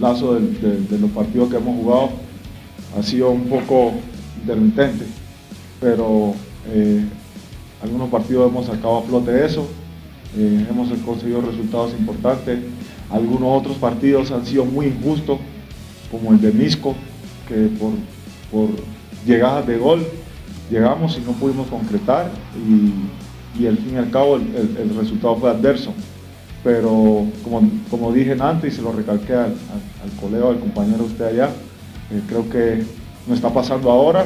lazo de, los partidos que hemos jugado ha sido un poco intermitente, pero eh, algunos partidos hemos sacado a flote eso, eh, hemos conseguido resultados importantes, algunos otros partidos han sido muy injustos, como el de Misco, que por, por llegadas de gol llegamos y no pudimos concretar y, al fin y al cabo el, resultado fue adverso. Pero como, como, dije antes y se lo recalqué al, colega, al compañero de usted allá, eh, creo que no está pasando ahora,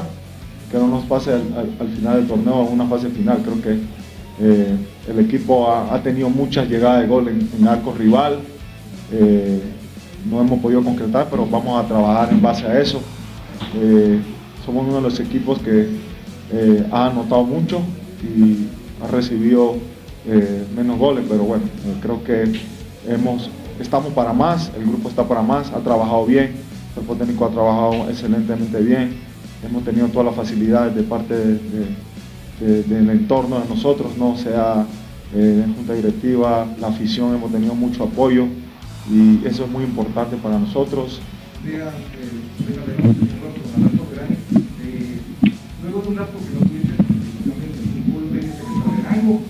que no nos pase al, final del torneo, a una fase final. Creo que eh, el equipo ha, tenido muchas llegadas de gol en, arco rival. Eh, no hemos podido concretar, pero vamos a trabajar en base a eso. somos uno de los equipos que ha anotado mucho y ha recibido eh, menos goles, pero bueno, eh, creo que hemos, estamos para más, el grupo está para más, ha trabajado bien, el cuerpo técnico ha trabajado excelentemente bien, hemos tenido todas las facilidades de parte del entorno de nosotros, no sea eh, junta directiva, la afición, hemos tenido mucho apoyo y eso es muy importante para nosotros un dato que no algo,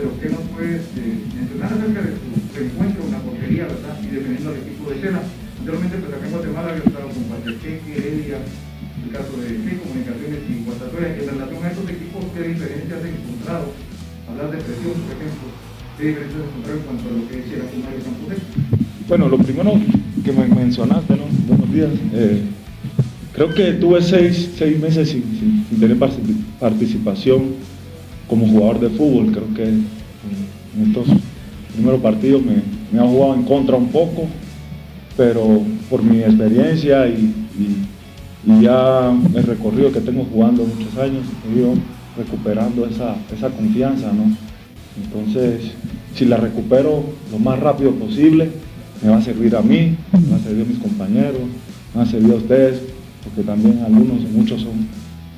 pero ¿qué nos puedes eh, mencionar acerca de tu encuentro, una portería, ¿verdad? Y defendiendo al equipo de escena. Anteriormente, pues acá en Guatemala había estado con Guatepeque, Heredia, el caso de ¿qué? Comunicaciones y Guatatuera. En relación a estos equipos, ¿qué diferencias has encontrado? Hablar de presión, por ejemplo. ¿Qué diferencias has encontrado en cuanto a lo que decía la Comunidad de Bueno, lo primero que me mencionaste, ¿no? Buenos días. Eh, Creo que tuve seis, meses sin, tener participación como jugador de fútbol. Creo que en estos primeros partidos me, ha jugado en contra un poco, pero por mi experiencia y, ya el recorrido que tengo jugando muchos años, he ido recuperando esa, confianza. Entonces, si la recupero lo más rápido posible, me va a servir a mí, me va a servir a mis compañeros, me va a servir a ustedes porque también algunos, muchos son,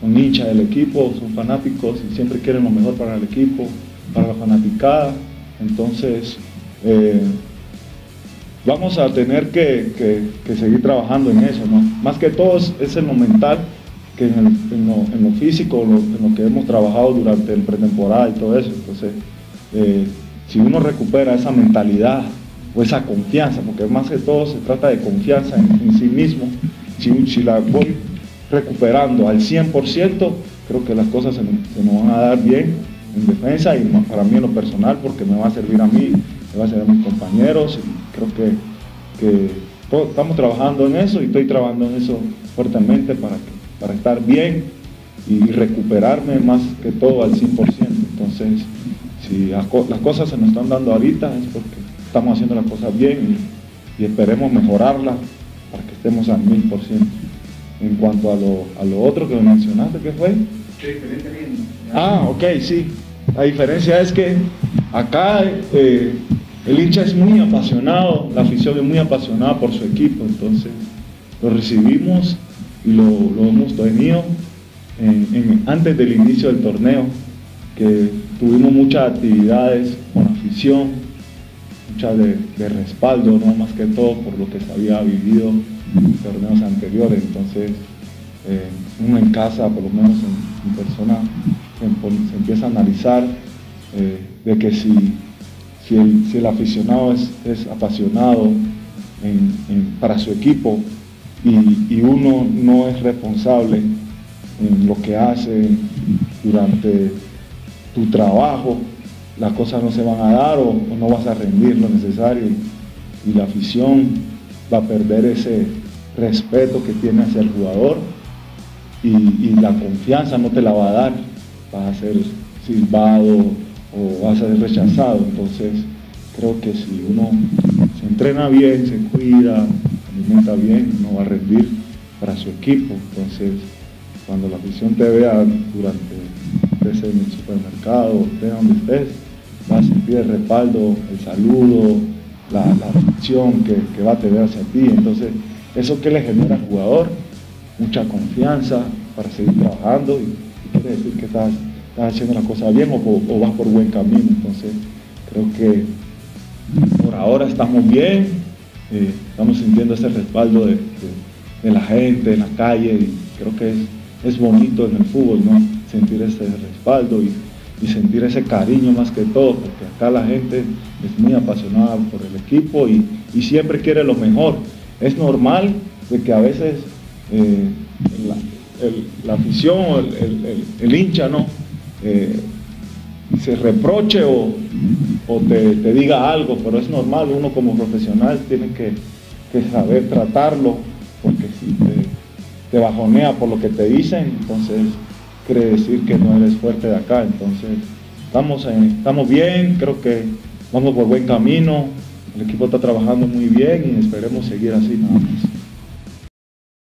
son hinchas del equipo, son fanáticos y siempre quieren lo mejor para el equipo, para la fanaticada. Entonces, eh, vamos a tener que, seguir trabajando en eso, Más que todo es, en lo mental que en, lo, físico, en lo que hemos trabajado durante el pretemporada y todo eso. Entonces, eh, si uno recupera esa mentalidad o esa confianza, porque más que todo se trata de confianza en sí mismo, si, la voy recuperando al 100%, creo que las cosas se, me van a dar bien en defensa y para mí en lo personal porque me va a servir a mí, me va a servir a mis compañeros y creo que, estamos trabajando en eso y estoy trabajando en eso fuertemente para, para estar bien y recuperarme más que todo al 100%. Entonces, si las cosas se nos están dando ahorita es porque estamos haciendo las cosas bien y, y esperemos mejorarlas para que estemos al mil por ciento. En cuanto a lo, a lo otro que mencionaste, ¿qué fue? Ah, ok, sí. La diferencia es que acá eh, el hincha es muy apasionado, la afición es muy apasionada por su equipo, entonces lo recibimos y lo, hemos tenido antes del inicio del torneo, que tuvimos muchas actividades con afición, mucha de, respaldo, no más que todo por lo que se había vivido torneos anteriores. Entonces, eh, uno en casa, por lo menos en, persona, se, empieza a analizar eh, de que si, el, aficionado es, apasionado para su equipo y uno no es responsable en lo que hace durante tu trabajo, las cosas no se van a dar o, no vas a rendir lo necesario y, la afición va a perder ese respeto que tiene hacia el jugador y, la confianza no te la va a dar, vas a ser silbado o vas a ser rechazado. Entonces creo que si uno se entrena bien, se cuida, alimenta bien, no va a rendir para su equipo. Entonces cuando la afición te vea durante el supermercado, estés donde estés, vas a sentir el respaldo, el saludo, la, la que, va a tener hacia ti. Entonces, ¿eso que le genera al jugador? Mucha confianza para seguir trabajando y, quiere decir que estás, haciendo la cosa bien o, vas por buen camino. Entonces, creo que por ahora estamos bien, eh, estamos sintiendo ese respaldo de, la gente en la calle y creo que es, es bonito en el fútbol, ¿no? Sentir ese respaldo y, sentir ese cariño más que todo, porque acá la gente es muy apasionada por el equipo y, siempre quiere lo mejor. Es normal de que a veces eh, la, afición o el, hincha no eh, se reproche o, te, diga algo, pero es normal, uno como profesional tiene que, saber tratarlo, porque si te, bajonea por lo que te dicen, entonces quiere decir que no eres fuerte de acá, entonces estamos, estamos bien, creo que vamos por buen camino, el equipo está trabajando muy bien y esperemos seguir así nada más.